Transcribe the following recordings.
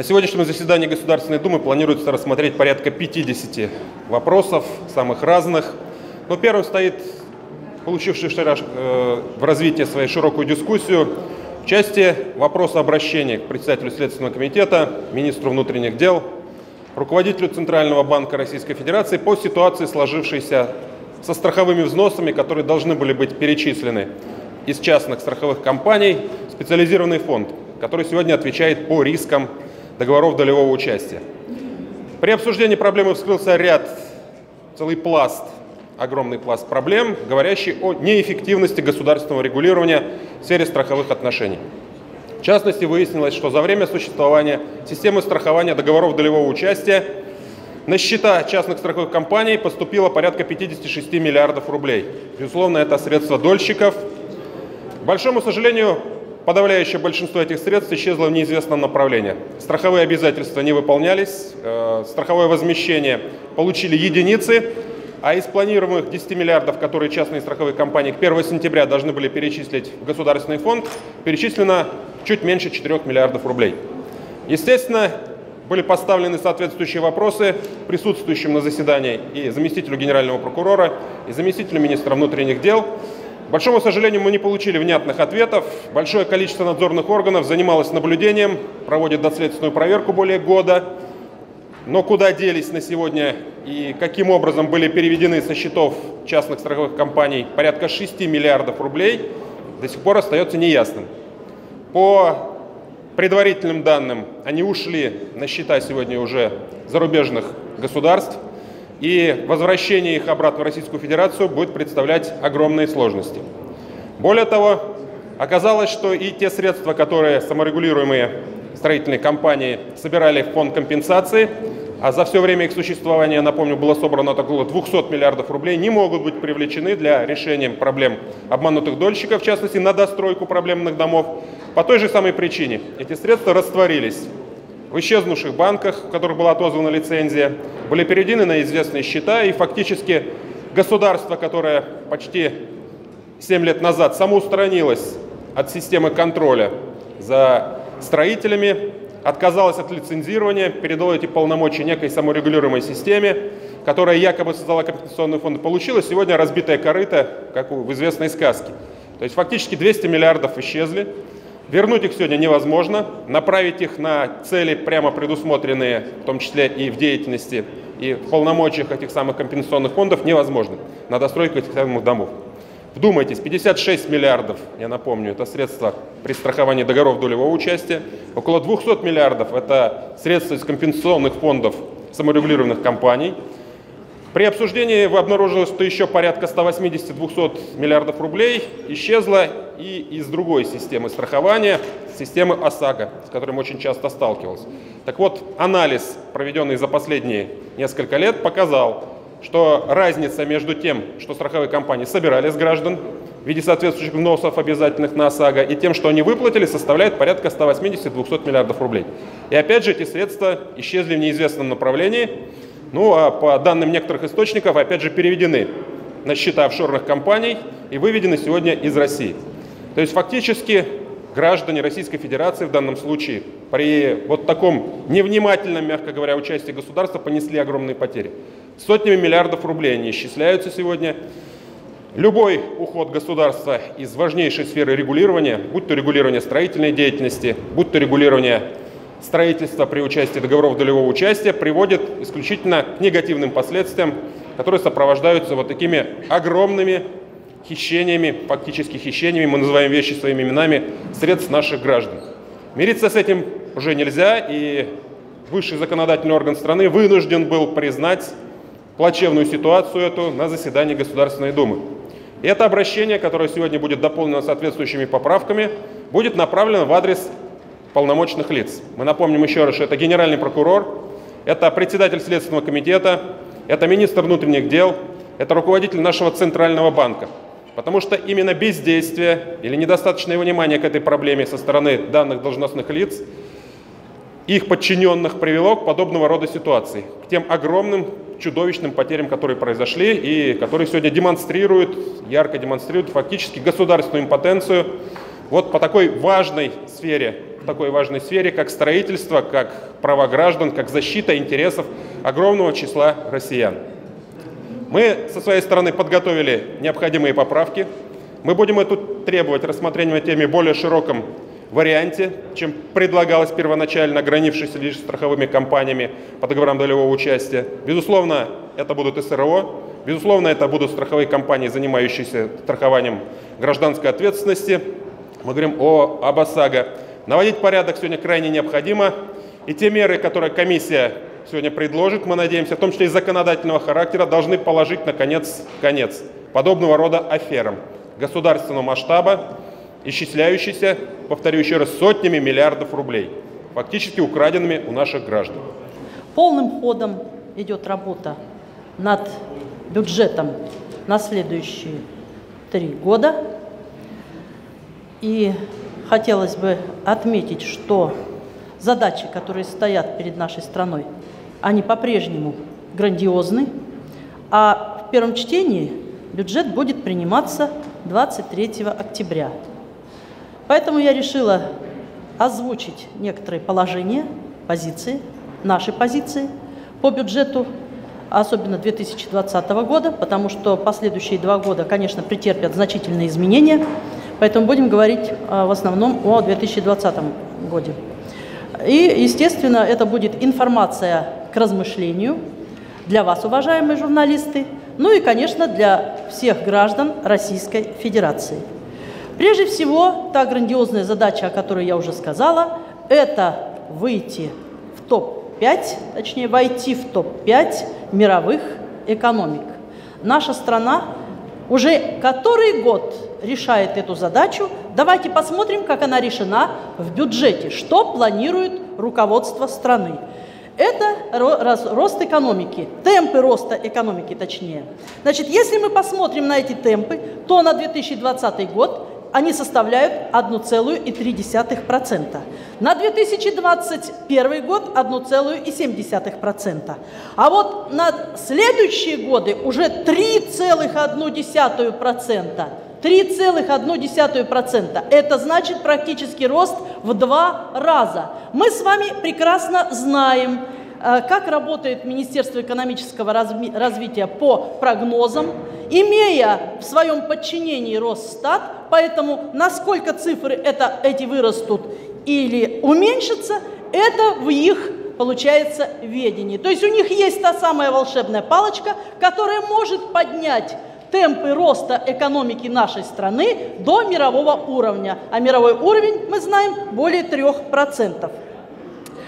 На сегодняшнем заседании Государственной Думы планируется рассмотреть порядка 50 вопросов, самых разных. Но первым стоит получивший э, в развитии своей широкую дискуссию в части вопроса обращения к председателю Следственного комитета, министру внутренних дел, руководителю Центрального банка Российской Федерации по ситуации, сложившейся со страховыми взносами, которые должны были быть перечислены из частных страховых компаний специализированный фонд, который сегодня отвечает по рискам договоров долевого участия. При обсуждении проблемы вскрылся ряд, целый пласт, огромный пласт проблем, говорящий о неэффективности государственного регулирования в сфере страховых отношений. В частности, выяснилось, что за время существования системы страхования договоров долевого участия на счета частных страховых компаний поступило порядка 56 миллиардов рублей. Безусловно, это средства дольщиков. К большому сожалению, подавляющее большинство этих средств исчезло в неизвестном направлении. Страховые обязательства не выполнялись, э, страховое возмещение получили единицы, а из планируемых 10 миллиардов, которые частные страховые компании к 1 сентября должны были перечислить в государственный фонд, перечислено чуть меньше 4 миллиардов рублей. Естественно, были поставлены соответствующие вопросы присутствующим на заседании и заместителю генерального прокурора, и заместителю министра внутренних дел. Большому сожалению, мы не получили внятных ответов. Большое количество надзорных органов занималось наблюдением, проводит доследственную проверку более года. Но куда делись на сегодня и каким образом были переведены со счетов частных страховых компаний порядка 6 миллиардов рублей, до сих пор остается неясным. По предварительным данным, они ушли на счета сегодня уже зарубежных государств, и возвращение их обратно в Российскую Федерацию будет представлять огромные сложности. Более того, оказалось, что и те средства, которые саморегулируемые строительные компании собирали в фонд компенсации, а за все время их существования, напомню, было собрано около 200 миллиардов рублей, не могут быть привлечены для решения проблем обманутых дольщиков, в частности, на достройку проблемных домов. По той же самой причине эти средства растворились в исчезнувших банках, в которых была отозвана лицензия, были переведены на известные счета, и фактически государство, которое почти 7 лет назад самоустранилось от системы контроля за строителями, отказалась от лицензирования, передала эти полномочия некой саморегулируемой системе, которая якобы создала компенсационный фонд, получила сегодня разбитая корыто, как в известной сказке. То есть фактически 200 миллиардов исчезли, вернуть их сегодня невозможно, направить их на цели, прямо предусмотренные, в том числе и в деятельности, и в полномочиях этих самых компенсационных фондов, невозможно на достройку этих самых домов. Вдумайтесь, 56 миллиардов, я напомню, это средства при страховании договоров долевого участия. Около 200 миллиардов – это средства из компенсационных фондов саморегулированных компаний. При обсуждении обнаружилось, что еще порядка 180-200 миллиардов рублей исчезло и из другой системы страхования, системы ОСАГО, с которой очень часто сталкивался. Так вот, анализ, проведенный за последние несколько лет, показал, что разница между тем, что страховые компании собирали с граждан в виде соответствующих взносов обязательных на ОСАГО, и тем, что они выплатили, составляет порядка 180-200 миллиардов рублей. И опять же, эти средства исчезли в неизвестном направлении, ну а по данным некоторых источников, опять же, переведены на счета офшорных компаний и выведены сегодня из России. То есть фактически граждане Российской Федерации в данном случае при вот таком невнимательном, мягко говоря, участии государства понесли огромные потери. Сотнями миллиардов рублей они исчисляются сегодня. Любой уход государства из важнейшей сферы регулирования, будь то регулирование строительной деятельности, будь то регулирование строительства при участии договоров долевого участия, приводит исключительно к негативным последствиям, которые сопровождаются вот такими огромными хищениями, фактически хищениями, мы называем вещи своими именами, средств наших граждан. Мириться с этим уже нельзя, и высший законодательный орган страны вынужден был признать плачевную ситуацию эту на заседании Государственной Думы. И это обращение, которое сегодня будет дополнено соответствующими поправками, будет направлено в адрес полномочных лиц. Мы напомним еще раз, что это генеральный прокурор, это председатель Следственного комитета, это министр внутренних дел, это руководитель нашего Центрального банка. Потому что именно бездействие или недостаточное внимание к этой проблеме со стороны данных должностных лиц их подчиненных привело к подобного рода ситуации, к тем огромным чудовищным потерям, которые произошли и которые сегодня демонстрируют, ярко демонстрируют фактически государственную импотенцию вот по такой важной сфере, такой важной сфере, как строительство, как права граждан, как защита интересов огромного числа россиян. Мы со своей стороны подготовили необходимые поправки. Мы будем эту требовать рассмотрения в теме более широком варианте, чем предлагалось первоначально, ограничившись лишь страховыми компаниями по договорам долевого участия. Безусловно, это будут СРО, безусловно, это будут страховые компании, занимающиеся страхованием гражданской ответственности. Мы говорим о, об ОСАГО. Наводить порядок сегодня крайне необходимо. И те меры, которые комиссия сегодня предложит, мы надеемся, в том числе и законодательного характера, должны положить, наконец, конец подобного рода аферам государственного масштаба, исчисляющийся, повторю еще раз, сотнями миллиардов рублей, фактически украденными у наших граждан. Полным ходом идет работа над бюджетом на следующие три года. И хотелось бы отметить, что задачи, которые стоят перед нашей страной, они по-прежнему грандиозны, а в первом чтении бюджет будет приниматься 23 октября. Поэтому я решила озвучить некоторые положения, позиции, наши позиции по бюджету, особенно 2020 года, потому что последующие два года, конечно, претерпят значительные изменения, поэтому будем говорить а, в основном о 2020 году. И, естественно, это будет информация к размышлению для вас, уважаемые журналисты, ну и, конечно, для всех граждан Российской Федерации. Прежде всего, та грандиозная задача, о которой я уже сказала, это выйти в топ-5, точнее, войти в топ-5 мировых экономик. Наша страна уже который год решает эту задачу. Давайте посмотрим, как она решена в бюджете, что планирует руководство страны. Это рост экономики, темпы роста экономики точнее. Значит, если мы посмотрим на эти темпы, то на 2020 год они составляют 1,3%. На 2021 год 1,7%. А вот на следующие годы уже 3,1%. 3,1%. Это значит практически рост в два раза. Мы с вами прекрасно знаем, как работает Министерство экономического развития по прогнозам, имея в своем подчинении Росстат, поэтому насколько цифры это, эти вырастут или уменьшатся, это в их получается ведении. То есть у них есть та самая волшебная палочка, которая может поднять темпы роста экономики нашей страны до мирового уровня. А мировой уровень, мы знаем, более 3%.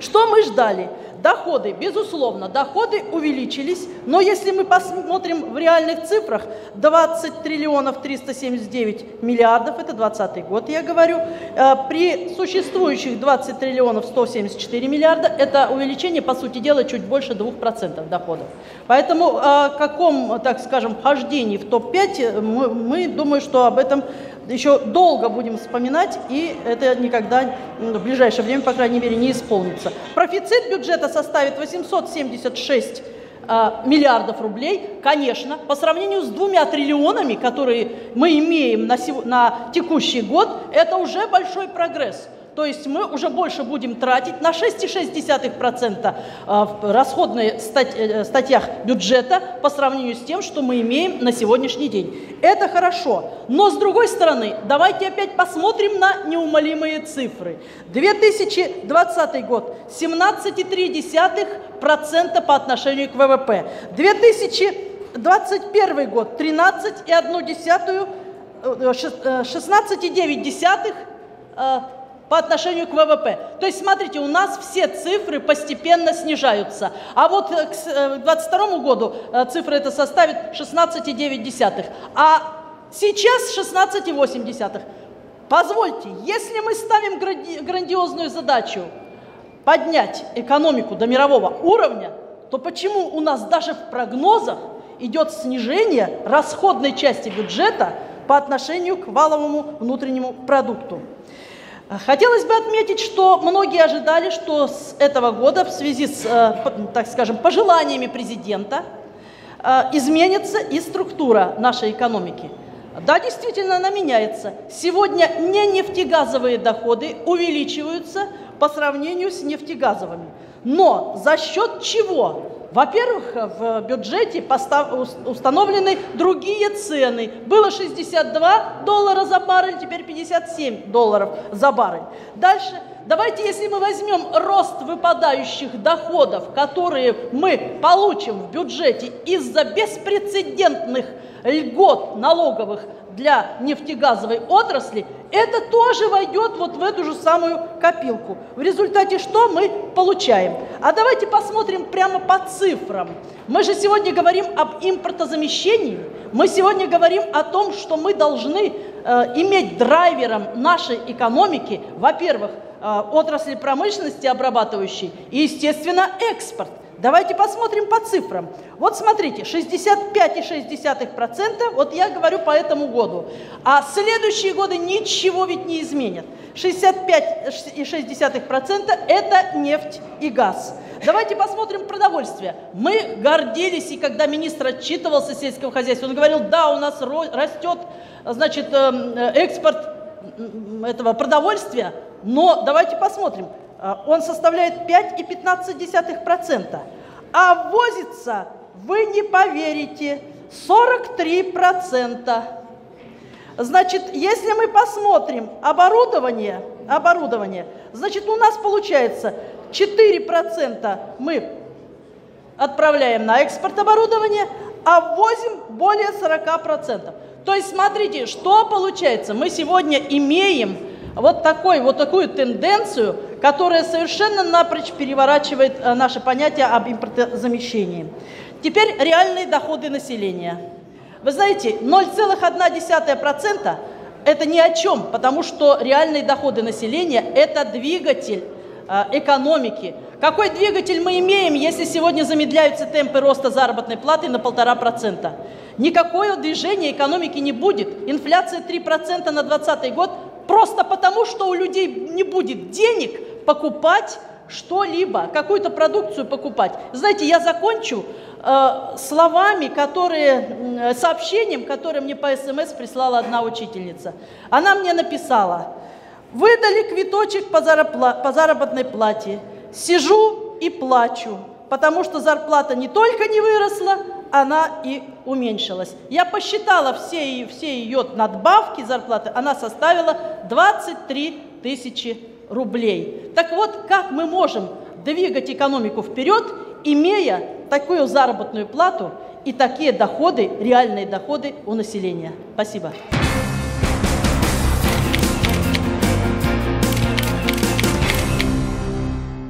Что мы ждали? Доходы, безусловно, доходы увеличились, но если мы посмотрим в реальных цифрах, 20 триллионов 379 миллиардов, это 2020 год, я говорю, э, при существующих 20 триллионов 174 миллиарда, это увеличение, по сути дела, чуть больше 2% доходов. Поэтому о каком, так скажем, вхождении в топ-5, мы, мы думаю, что об этом еще долго будем вспоминать, и это никогда в ближайшее время, по крайней мере, не исполнится. Профицит бюджета составит 876 а, миллиардов рублей, конечно, по сравнению с двумя триллионами, которые мы имеем на, на текущий год, это уже большой прогресс. То есть мы уже больше будем тратить на 6,6% а, в расходных э, статьях бюджета по сравнению с тем, что мы имеем на сегодняшний день. Это хорошо. Но с другой стороны, давайте опять посмотрим на неумолимые цифры. 2020 год 17,3% по отношению к ВВП. 2021 год 13,1%, 16,9% по отношению к ВВП. То есть, смотрите, у нас все цифры постепенно снижаются. А вот к 2022 э, году э, цифра это составит 16,9. А сейчас 16,8. Позвольте, если мы ставим грандиозную задачу поднять экономику до мирового уровня, то почему у нас даже в прогнозах идет снижение расходной части бюджета по отношению к валовому внутреннему продукту? Хотелось бы отметить, что многие ожидали, что с этого года в связи с, э, так скажем, пожеланиями президента э, изменится и структура нашей экономики. Да, действительно, она меняется. Сегодня не нефтегазовые доходы увеличиваются по сравнению с нефтегазовыми. Но за счет чего? Во-первых, в бюджете установлены другие цены. Было 62 доллара за баррель, теперь 57 долларов за баррель. Дальше, давайте, если мы возьмем рост выпадающих доходов, которые мы получим в бюджете из-за беспрецедентных льгот налоговых для нефтегазовой отрасли, это тоже войдет вот в эту же самую копилку. В результате что мы получаем? А давайте посмотрим прямо по цифрам. Мы же сегодня говорим об импортозамещении, мы сегодня говорим о том, что мы должны э, иметь драйвером нашей экономики, во-первых, отрасли промышленности обрабатывающей и, естественно, экспорт. Давайте посмотрим по цифрам. Вот смотрите, 65,6%, вот я говорю по этому году. А следующие годы ничего ведь не изменят. 65,6% это нефть и газ. Давайте посмотрим продовольствие. Мы гордились, и когда министр отчитывался сельского хозяйства, он говорил, да, у нас растет значит, эм, экспорт этого продовольствия, но давайте посмотрим, а, он составляет 5,15%. А ввозится, вы не поверите, 43%. Значит, если мы посмотрим оборудование, оборудование, значит, у нас получается 4% мы отправляем на экспорт оборудования, а ввозим более 40%. То есть, смотрите, что получается? Мы сегодня имеем вот, такой, вот такую тенденцию, которая совершенно напрочь переворачивает э, наше понятие об импортозамещении. Теперь реальные доходы населения. Вы знаете, 0,1% это ни о чем, потому что реальные доходы населения – это двигатель э, экономики. Какой двигатель мы имеем, если сегодня замедляются темпы роста заработной платы на полтора процента? Никакого движения экономики не будет. Инфляция 3% на 2020 год Просто потому, что у людей не будет денег покупать что-либо, какую-то продукцию покупать. Знаете, я закончу э, словами, которые, э, сообщением, которое мне по СМС прислала одна учительница. Она мне написала, выдали квиточек по, зарапла- по заработной плате, сижу и плачу, потому что зарплата не только не выросла, она и уменьшилась. Я посчитала все, все ее надбавки зарплаты, она составила 23 тысячи рублей. Так вот, как мы можем двигать экономику вперед, имея такую заработную плату и такие доходы, реальные доходы у населения? Спасибо.